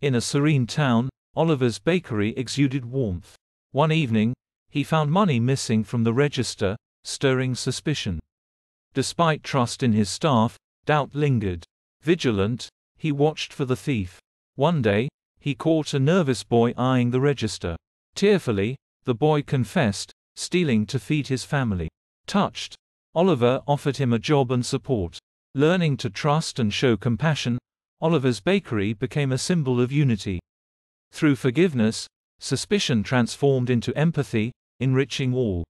In a serene town, Oliver's bakery exuded warmth. One evening, he found money missing from the register, stirring suspicion. Despite trust in his staff, doubt lingered. Vigilant, he watched for the thief. One day, he caught a nervous boy eyeing the register. Tearfully, the boy confessed, stealing to feed his family. Touched, Oliver offered him a job and support. Learning to trust and show compassion, Oliver's bakery became a symbol of unity. Through forgiveness, suspicion transformed into empathy, enriching all.